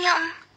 喵。